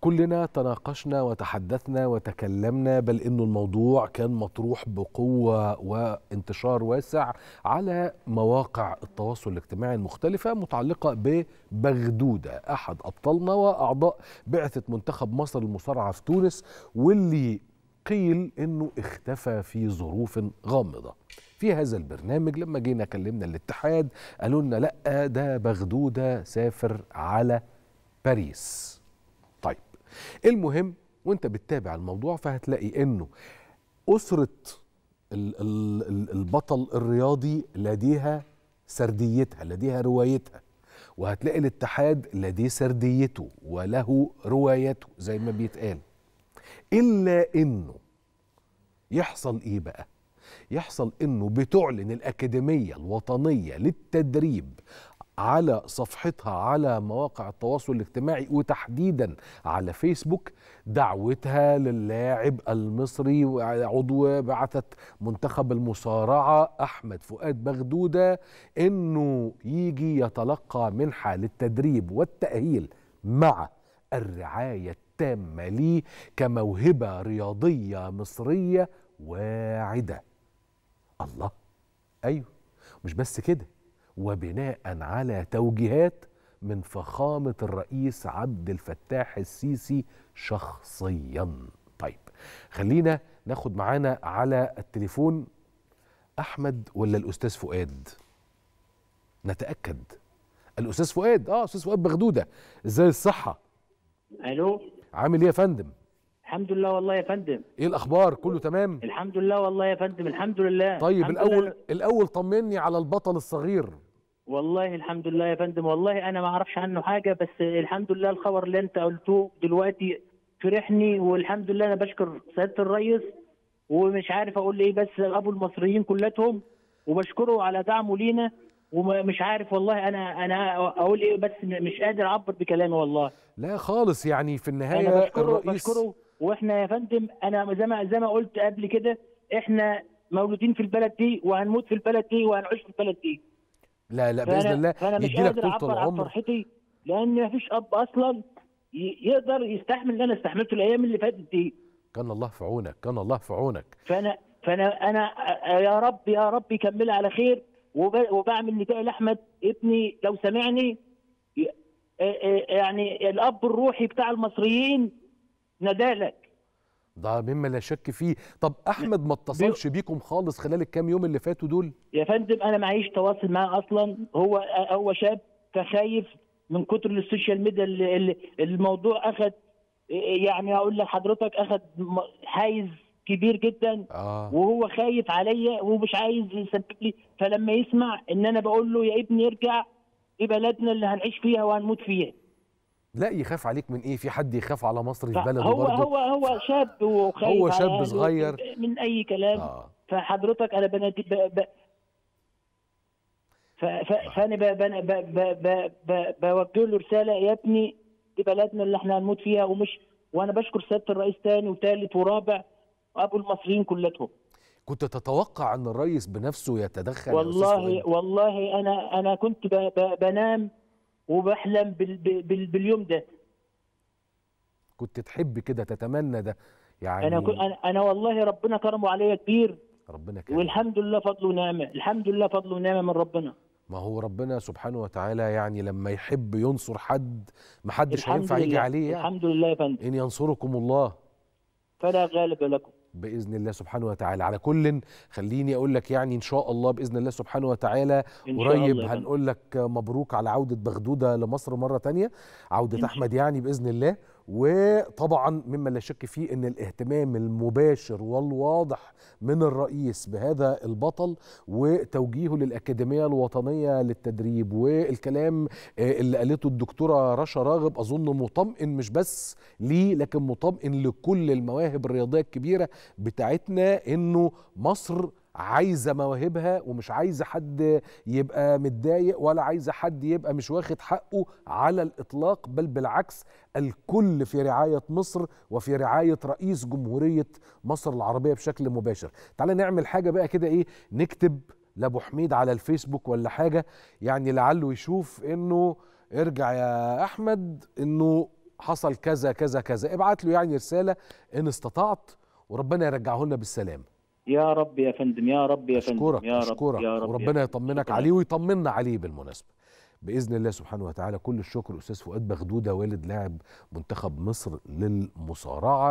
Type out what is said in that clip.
كلنا تناقشنا وتحدثنا وتكلمنا بل إنه الموضوع كان مطروح بقوة وانتشار واسع على مواقع التواصل الاجتماعي المختلفة متعلقة ببغدودة. أحد أبطالنا وأعضاء بعثة منتخب مصر المصارعة في تونس واللي قيل إنه اختفى في ظروف غامضة. في هذا البرنامج لما جينا كلمنا الاتحاد قالوا لنا لأ ده بغدودة سافر على باريس. طيب المهم وانت بتتابع الموضوع فهتلاقي انه أسرة ال- ال- ال- البطل الرياضي لديها سرديتها لديها روايتها. وهتلاقي الاتحاد لديه سرديته وله روايته زي ما بيتقال. إلا إنه يحصل إيه بقى؟ يحصل إنه بتعلن الأكاديمية الوطنية للتدريب على صفحتها على مواقع التواصل الاجتماعي وتحديدا على فيسبوك دعوتها للاعب المصري وعضو بعثة منتخب المصارعة أحمد فؤاد بغدودة إنه يجي يتلقى منحة للتدريب والتأهيل مع الرعاية التامة ليه كموهبة رياضية مصرية واعدة. الله أيوه مش بس كده. وبناء على توجيهات من فخامة الرئيس عبد الفتاح السيسي شخصيا. طيب خلينا ناخد معانا على التليفون أحمد ولا الأستاذ فؤاد؟ نتأكد. الأستاذ فؤاد آه أستاذ فؤاد بغدودة. إزاي الصحة؟ ألو؟ عامل إيه يا فندم؟ الحمد لله والله يا فندم. إيه الأخبار؟ كله تمام؟ الحمد لله والله يا فندم الحمد لله. طيب الحمد الأول لله. الأول طمني على البطل الصغير. والله الحمد لله يا فندم. والله أنا ما أعرفش عنه حاجة بس الحمد لله الخبر اللي أنت قلته دلوقتي فرحني والحمد لله أنا بشكر سيادة الرئيس ومش عارف أقول إيه بس أبو المصريين كلتهم وبشكره على دعمه لينا ومش عارف والله أنا أنا أقول إيه بس مش قادر أعبر بكلامي والله. لا خالص يعني في النهاية أنا بشكره الرئيس بشكره وإحنا يا فندم أنا زي ما زي ما قلت قبل كده إحنا مولودين في البلد دي وهنموت في البلد دي وهنعيش في البلد دي. لا لا بإذن الله فأنا مش قادر طول أعبر عن فرحتي لأن مفيش أب أصلا يقدر يستحمل اللي أنا استحملته الأيام اللي فاتت دي. كان الله في عونك كان الله في عونك. فانا فانا أنا يا رب يا رب يكملها على خير وب- وبعمل نداء لأحمد ابني لو سمعني. يعني الأب الروحي بتاع المصريين ندالك ده مما لا شك فيه. طب أحمد ما اتصلش بيكم خالص خلال الكام يوم اللي فاتوا دول؟ يا فندم أنا معيش تواصل معاه أصلا. هو هو شاب فخايف من كتر السوشيال ميديا اللي الموضوع اخذ يعني أقول لحضرتك اخذ حيز كبير جدا. آه. وهو خايف عليا ومش عايز يسبب لي. فلما يسمع إن أنا بقول له يا ابني ارجع دي بلدنا اللي هنعيش فيها وهنموت فيها. لا يخاف عليك من إيه؟ في حد يخاف على مصر في بلده هو برضه؟ هو هو شاب وخايف هو شاب صغير. من أي كلام. آه. فحضرتك أنا بنادي ب... ب... ف... ف... فأنا ب... ب... ب... ب... ب... ب... بوجه له رسالة يا ابني دي بلدنا اللي إحنا هنموت فيها ومش وأنا بشكر سيادة الرئيس تاني وتالت ورابع وابو المصريين كلتهم. كنت تتوقع أن الرئيس بنفسه يتدخل والله؟ والله أنا أنا كنت ب... ب... بنام وبحلم بال... بال... باليوم ده. كنت تحب كده تتمنى ده. يعني أنا أنا أنا والله ربنا كرمه عليا كبير. ربنا كريم والحمد لله فضل ونعمة. الحمد لله فضل ونعمة من ربنا. ما هو ربنا سبحانه وتعالى يعني لما يحب ينصر حد ما حدش الحمد هينفع يجي. عليه يعني. الحمد لله يا فندم. إن ينصركم الله. فلا غالب لكم. بإذن الله سبحانه وتعالى. على كل خليني أقول لك يعني إن شاء الله بإذن الله سبحانه وتعالى قريب. هنقول لك مبروك على عودة بغدودة لمصر مرة تانية. عودة أحمد يعني بإذن الله. وطبعا مما لا شك فيه إن الاهتمام المباشر والواضح من الرئيس بهذا البطل وتوجيهه للأكاديمية الوطنية للتدريب والكلام آه، اللي قالته الدكتورة رشا راغب أظن مطمئن مش بس ليه لكن مطمئن لكل المواهب الرياضية الكبيرة بتاعتنا إنه مصر عايزة مواهبها ومش عايزة حد يبقى متضايق ولا عايزة حد يبقى مش واخد حقه على الإطلاق بل بالعكس الكل في رعاية مصر وفي رعاية رئيس جمهورية مصر العربية بشكل مباشر. تعالى نعمل حاجة بقى كده إيه نكتب لأبو حميد على الفيسبوك ولا حاجة يعني لعله يشوف إنه ارجع يا أحمد إنه حصل كذا كذا كذا. ابعت له يعني رسالة إن استطعت وربنا يرجعه لنا بالسلامة. يا رب يا فندم يا رب يا فندم أشكرك يا رب أشكرك. يا رب وربنا يطمنك. عليه ويطمنا عليه بالمناسبة. بإذن الله سبحانه وتعالى كل الشكر أستاذ فؤاد بغدوده والد لاعب منتخب مصر للمصارعة.